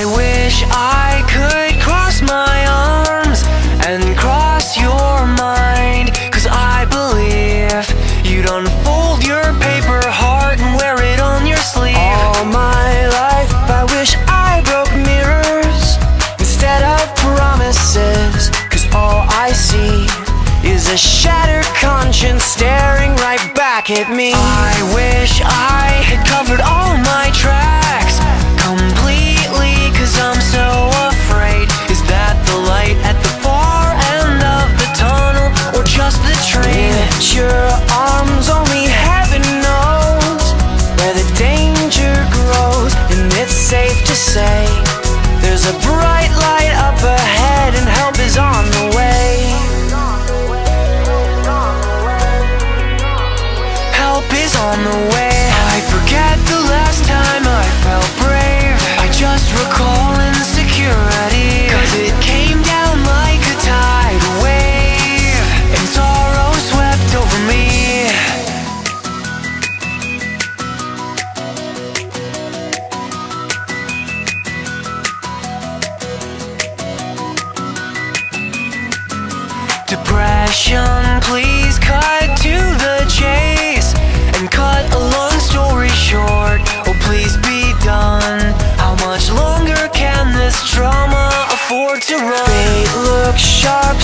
I wish I could cross my arms and cross your mind. Cause I believe you'd unfold your paper heart and wear it on your sleeve. All my life, I wish I broke mirrors instead of promises. Cause all I see is a shattered conscience staring right back at me. I wish I had covered your arms, only heaven knows where the danger grows. And it's safe to say there's a bright light up ahead and help is on the way. Help is on the way. I forget the Depression, please cut to the chase and cut a long story short. Oh, please be done. How much longer can this drama afford to run? Fate looks sharp